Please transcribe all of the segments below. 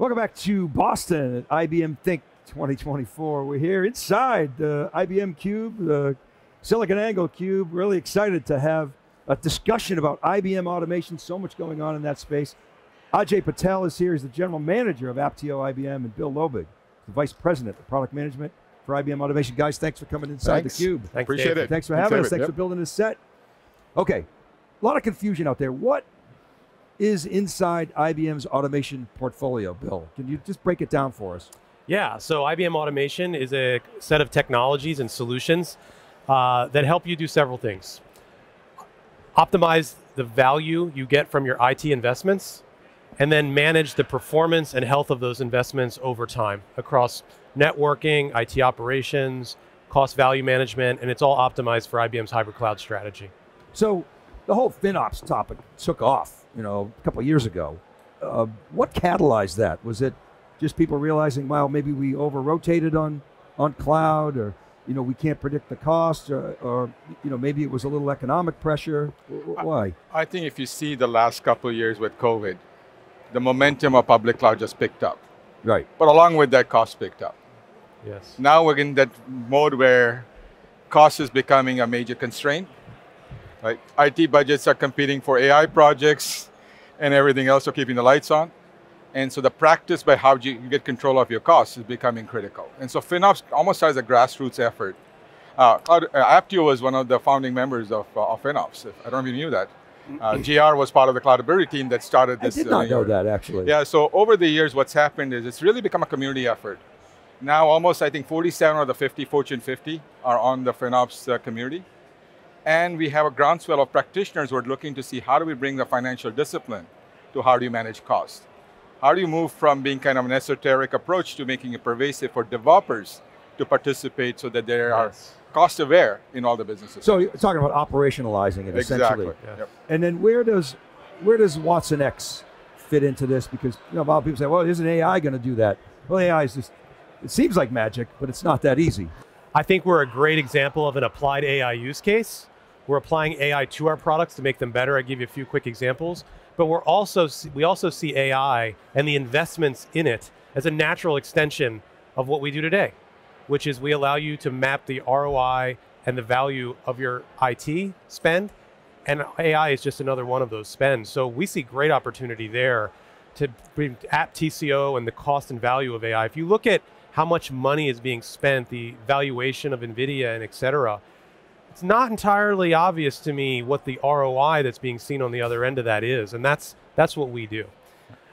Welcome back to Boston at IBM Think 2024. We're here inside the IBM Cube, the SiliconANGLE Cube. Really excited to have a discussion about IBM automation. So much going on in that space. Ajay Patel is here. He's the general manager of Apptio IBM, and Bill Lobig, the vice president of product management for IBM Automation. Guys, thanks for coming inside Thanks. the Cube. Thanks, Appreciate Dave. it. Thanks for Thanks, having us. Thanks Yep. for building this set. Okay, a lot of confusion out there. What is inside IBM's automation portfolio, Bill? Can you just break it down for us? Yeah, so IBM Automation is a set of technologies and solutions uh, that help you do several things. Optimize the value you get from your IT investments, and then manage the performance and health of those investments over time across networking, IT operations, cost value management, and it's all optimized for IBM's hybrid cloud strategy. So, the whole FinOps topic took off, you know, a couple of years ago. Uh, what catalyzed that? Was it just people realizing, well, maybe we over rotated on on cloud, or you know, we can't predict the cost, or, or you know, maybe it was a little economic pressure. W- w- Why? I think if you see the last couple of years with COVID, the momentum of public cloud just picked up. Right. But along with that, cost picked up. Yes. Now we're in that mode where cost is becoming a major constraint. Right? IT budgets are competing for AI projects and everything else for keeping the lights on. And so the practice by how you get control of your costs is becoming critical. And so FinOps almost has a grassroots effort. Uh, Cloud- uh, Apptio was one of the founding members of, uh, of FinOps. I don't know if you knew that. Uh, J.R. was part of the Cloudability team that started this. I did uh, not know that actually. Yeah, so over the years, what's happened is it's really become a community effort. Now, almost I think 47 of the 50 Fortune 50 are on the FinOps uh, community. And we have a groundswell of practitioners who are looking to see how do we bring the financial discipline to how do you manage cost? How do you move from being kind of an esoteric approach to making it pervasive for developers to participate so that they are Yes. cost aware in all the businesses? So you're talking about operationalizing it essentially. Yeah. Yep. And then where does where does watsonx fit into this? Because you know, a lot of people say, "Well, isn't AI going to do that?" Well, AI is just it seems like magic, but it's not that easy. I think we're a great example of an applied AI use case. We're applying AI to our products to make them better. I give you a few quick examples, but we're also we also see AI and the investments in it as a natural extension of what we do today, which is we allow you to map the ROI and the value of your IT spend, and AI is just another one of those spends. So we see great opportunity there to bring app TCO and the cost and value of AI. If you look at how much money is being spent, the valuation of NVIDIA and et cetera, it's not entirely obvious to me what the ROI that's being seen on the other end of that is. And that's, that's what we do.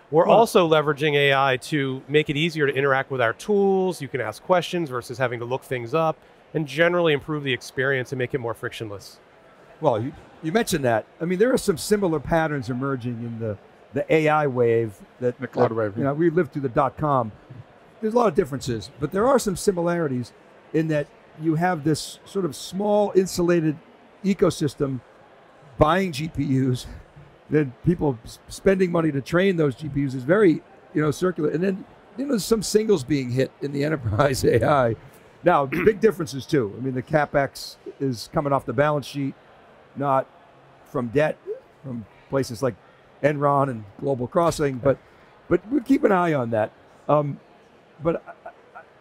We're Well- also leveraging AI to make it easier to interact with our tools. You can ask questions versus having to look things up and generally improve the experience and make it more frictionless. Well, you, you mentioned that. I mean, there are some similar patterns emerging in the the AI wave that The cloud that, wave, You know, we lived through the dot com. There's a lot of differences, but there are some similarities in that you have this sort of small insulated ecosystem buying GPUs, then people spending money to train those GPUs is very, you know, circular. And then you know, some singles being hit in the enterprise AI. Now, big differences too. I mean, the capex is coming off the balance sheet, not from debt from places like Enron and Global Crossing. But but we keep an eye on that. Um, but uh,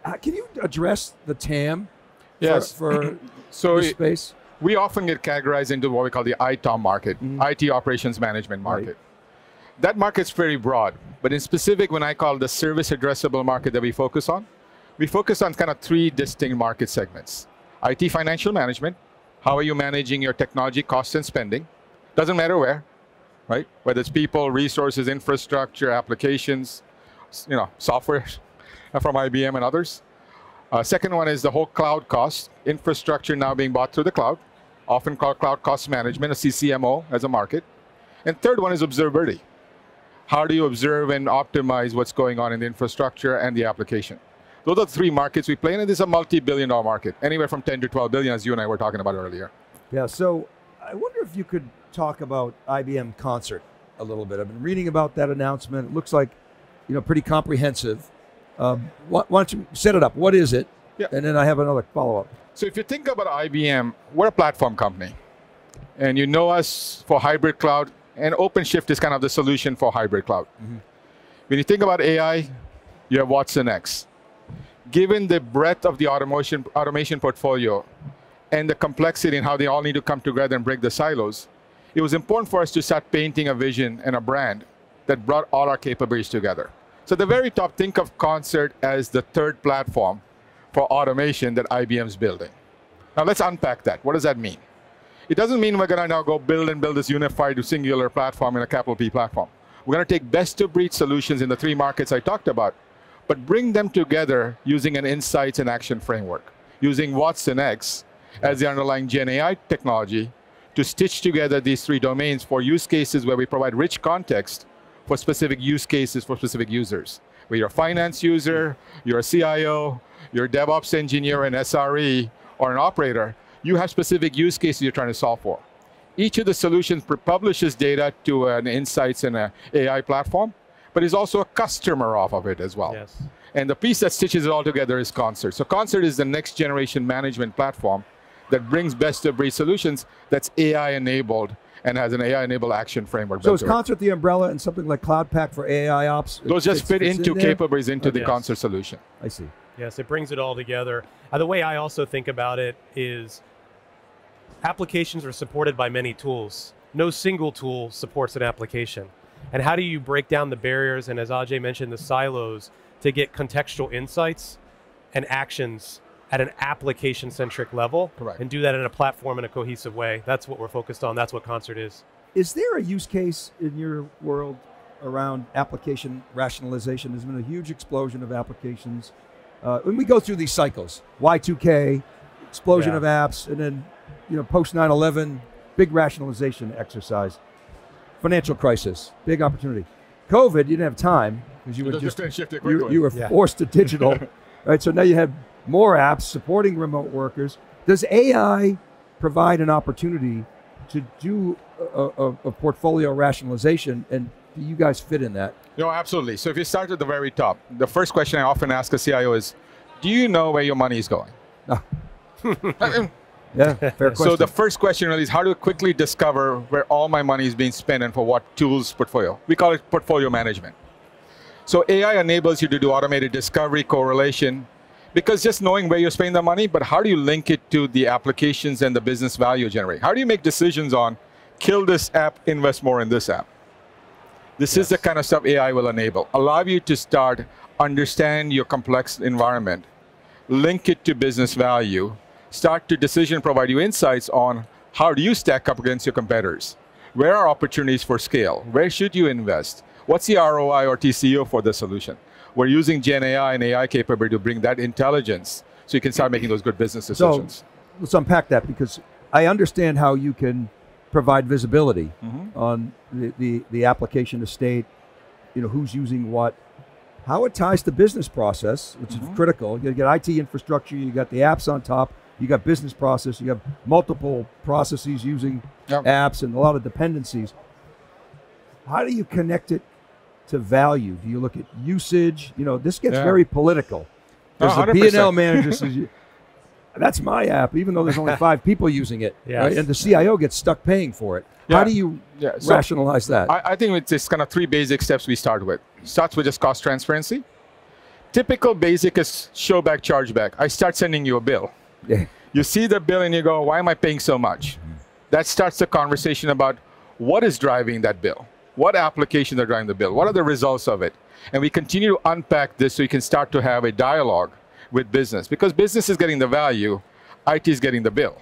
uh, can you address the TAM Yes. for, for So it- space? we often get categorized into what we call the ITOM market, Mhm. IT operations management Right. market. That market's very broad, but in specific, when I call the service addressable market that we focus on, we focus on kind of three distinct market segments. IT financial management, how are you managing your technology costs and spending? Doesn't matter where, right? Whether it's people, resources, infrastructure, applications, you know, software from IBM and others. Uh, second one is the whole cloud cost, infrastructure now being bought through the cloud, often called cloud cost management, a CCMO as a market. And third one is observability. How do you observe and optimize what's going on in the infrastructure and the application? Those are the three markets we play in, and this is a multi-billion dollar market, anywhere from 10 to 12 billion, as you and I were talking about earlier. Yeah. So I wonder if you could talk about IBM Concert a little bit. I've been reading about that announcement. It looks like, you know, pretty comprehensive. Um, why, why don't you set it up? What is it? Yeah. And then I have another follow up. So if you think about IBM, we're a platform company. And you know us for hybrid cloud, and OpenShift is kind of the solution for hybrid cloud. When you think about AI, you have watsonx. Given the breadth of the automation, automation portfolio and the complexity and how they all need to come together and break the silos, it was important for us to start painting a vision and a brand that brought all our capabilities together. So the very top, think of Concert as the third platform for automation that IBM's building. Now let's unpack that. What does that mean? It doesn't mean we're going to now go build and build this unified singular platform in a capital P platform. We're going to take best of breed solutions in the three markets I talked about, but bring them together using an insights and action framework, using watsonx as the underlying Gen AI technology to stitch together these three domains for use cases where we provide rich context for specific use cases for specific users. Whether you're a finance user, you're a CIO, you're a DevOps engineer, an SRE, or an operator, you have specific use cases you're trying to solve for. Each of the solutions publishes data to an insights and an AI platform, but is also a customer off of it as well. Yes. And the piece that stitches it all together is Concert. So Concert is the next generation management platform that brings best of breed solutions that's AI enabled and has an AI enabled action framework. So is Concert the umbrella and something like Cloud Pak for AIOps? Those just fits- fit fits into in capabilities into the Yes. Concert solution. I see. Yes, it brings it all together. Uh, the way I also think about it is applications are supported by many tools. No single tool supports an application. And how do you break down the barriers and, as Ajay mentioned, the silos to get contextual insights and actions at an application centric level Correct. and do that in a platform in a cohesive way? That's what we're focused on. That's what Concert is. Is there a use case in your world around application rationalization? There's been a huge explosion of applications. Uh, when we go through these cycles, Y2K, explosion Yeah. of apps, and then you know post 9/11, big rationalization exercise. Financial crisis, big opportunity. COVID, you didn't have time because you were just you, you were Yeah. forced to digital, right? So now you have more apps supporting remote workers. Does AI provide an opportunity to do a, a, a portfolio rationalization, and do you guys fit in that? No, absolutely. So if you start at the very top, the first question I often ask a CIO is, do you know where your money is going? Ah. Yeah, fair question. So the first question really is how do I quickly discover where all my money is being spent and for what tools portfolio? We call it portfolio management. So AI enables you to do automated discovery, correlation, because just knowing where you're spending the money, but how do you link it to the applications and the business value generate? How do you make decisions on kill this app, invest more in this app? This is the kind of stuff AI will enable. Allow you to start understand your complex environment, link it to business value, start to decision provide you insights on how do you stack up against your competitors? Where are opportunities for scale? Where should you invest? What's the ROI or TCO for the solution? We're using Gen AI and AI capability to bring that intelligence so you can start making those good business decisions. So let's unpack that because I understand how you can provide visibility Mm-hmm. on the, the, the application estate, you know, who's using what, how it ties to business process, which Mm-hmm. is critical. You got IT infrastructure, you got the apps on top, you got business process, you have multiple processes using Yep. apps and a lot of dependencies. How do you connect it to value? Do you look at usage? You know, this gets Yeah. very political. Oh, the 100%. P&L manager says, that's my app, even though there's only five people using it. Yes. Right? And the CIO gets stuck paying for it. Yeah. How do you Yeah, so- rationalize that? I, I think it's just kind of three basic steps we start with. Starts with just cost transparency. Typical basic is show back, charge back. I start sending you a bill. yeah. You see the bill and you go, why am I paying so much? Mm-hmm. That starts the conversation about what is driving that bill? What applications are driving the bill? What are the results of it? And we continue to unpack this so you can start to have a dialogue with business because business is getting the value, IT is getting the bill.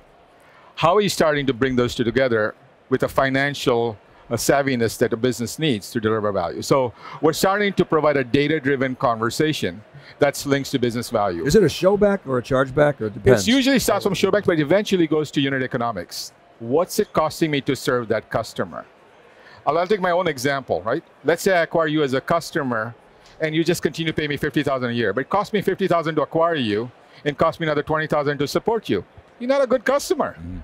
How are you starting to bring those two together with a financial uh, savviness that a business needs to deliver value? So we're starting to provide a data-driven conversation that's links to business value. Is it a showback or a chargeback or it depends? It usually starts from showback, but it eventually goes to unit economics. What's it costing me to serve that customer? I'll, take my own example, right? Let's say I acquire you as a customer, and you just continue to pay me fifty thousand a year, but it cost me fifty thousand to acquire you, and cost me another twenty thousand to support you. You're not a good customer. Mm-hmm.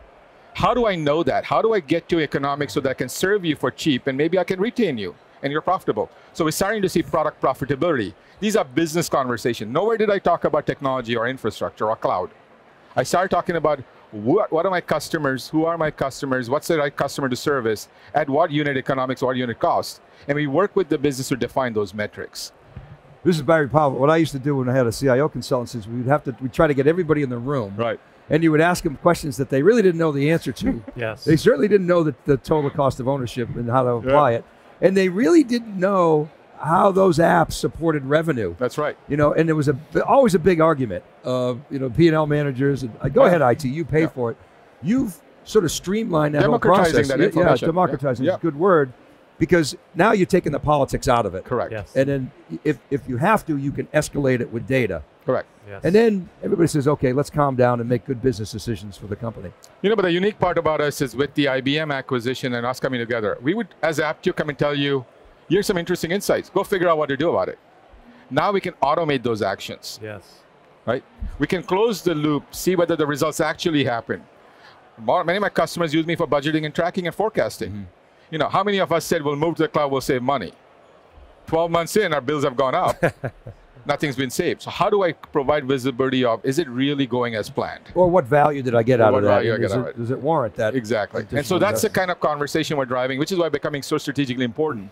How do I know that? How do I get to economics so that I can serve you for cheap, and maybe I can retain you, and you're profitable? So we're starting to see product profitability. These are business conversations. Nowhere did I talk about technology or infrastructure or cloud. I started talking about what, what are my customers? Who are my customers? What's the right customer to service? At what unit economics, what unit cost? And we work with the business to define those metrics. This is Barry Powell. What I used to do when I had a CIO consultant is we'd have to we try to get everybody in the room, Right. and you would ask them questions that they really didn't know the answer to. Yes. They certainly didn't know the, the total cost of ownership and how to apply it, and they really didn't know how those apps supported revenue. That's right. You know, and there was a always a big argument of you know P and L managers and uh, go Yeah. ahead IT, you pay Yeah. for it. You've sort of streamlined that whole Democratizing process. that Yeah, information. Yeah, democratizing Yeah. is a good word because now you're taking the politics out of it. Correct. Yes. And then if, if you have to, you can escalate it with data. Correct. yes. And then everybody says, okay, let's calm down and make good business decisions for the company. You know, but the unique part about us is with the IBM acquisition and us coming together, we would, as Apptio, come and tell you, here's some interesting insights. Go figure out what to do about it. Now we can automate those actions, yes. right? We can close the loop, see whether the results actually happen. Many of my customers use me for budgeting and tracking and forecasting. Mm-hmm. You know, how many of us said we'll move to the cloud, we'll save money? 12 months in, our bills have gone up. Nothing's been saved. So how do I provide visibility of, is it really going as planned? Or what value did I get Or out of that? value I get does, out it, of it. does it warrant that? Exactly. And so that's the kind of conversation we're driving, which is why becoming so strategically important,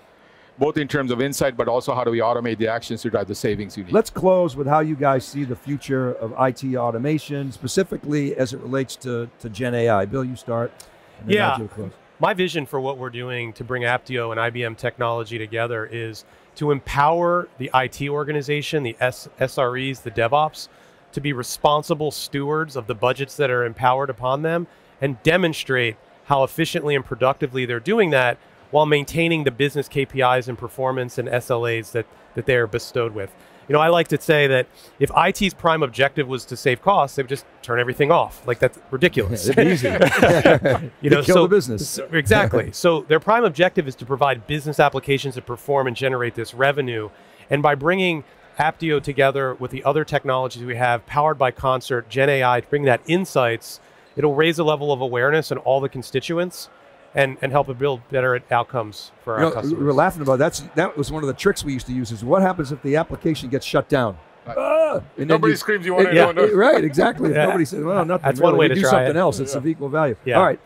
both in terms of insight, but also how do we automate the actions to drive the savings you need. Let's close with how you guys see the future of IT automation, specifically as it relates to, to Gen AI. Bill, you start. and Yeah. Ajay close. My vision for what we're doing to bring Apptio and IBM technology together is to empower the IT organization, the S- SREs, the DevOps, to be responsible stewards of the budgets that are empowered upon them and demonstrate how efficiently and productively they're doing that while maintaining the business KPIs and performance and SLAs that, that they are bestowed with. You know, I like to say that if IT's prime objective was to save costs, they would just turn everything off. Like that's ridiculous. It'd be easy. you know, kill so, the business. so- exactly. so their prime objective is to provide business applications that perform and generate this revenue. And by bringing Apptio together with the other technologies we have, powered by Concert, Gen AI, to bring that insights, it'll raise the level of awareness in all the constituents and, and help it build better outcomes for our know, customers. we were laughing about that's that was one of the tricks we used to use is what happens if the application gets shut down? Right. Ah! And Nobody you- screams you want it- to yeah, know. right, exactly. If Yeah. Nobody says, well, nothing. That's really. one way We to do try something it. else. It's of equal value. Yeah. All right,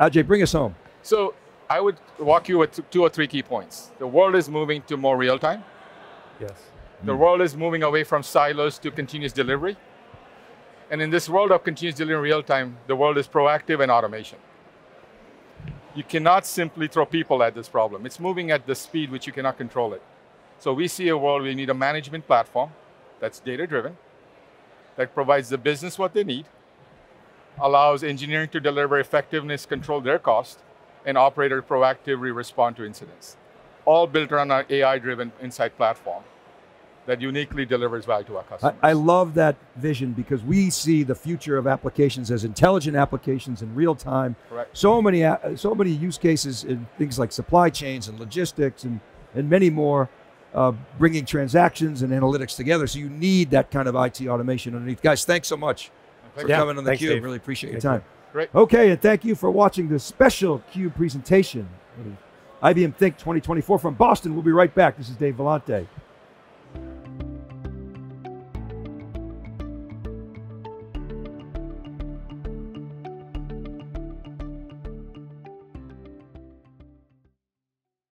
Ajay, bring us home. So I would walk you with two or three key points. The world is moving to more real time. yes. The world is moving away from silos to continuous delivery. And in this world of continuous delivery in real time, the world is proactive and automation. You cannot simply throw people at this problem. It's moving at the speed which you cannot control it. So we see a world where you need a management platform that's data driven, that provides the business what they need, allows engineering to deliver effectiveness, control their cost, and operator proactively respond to incidents. All built around our AI driven insight platform that uniquely delivers value to our customers. I love that vision because we see the future of applications as intelligent applications in real time. Correct. So many, so many use cases in things like supply chains and logistics and and many more, uh, bringing transactions and analytics together. So you need that kind of IT automation underneath. Guys, thanks so much for Yeah, coming on the thanks, cube. Really appreciate your Thank time. Great. Okay, and thank you for watching this special Cube presentation. IBM Think 2024 from Boston. We'll be right back. This is Dave Vellante.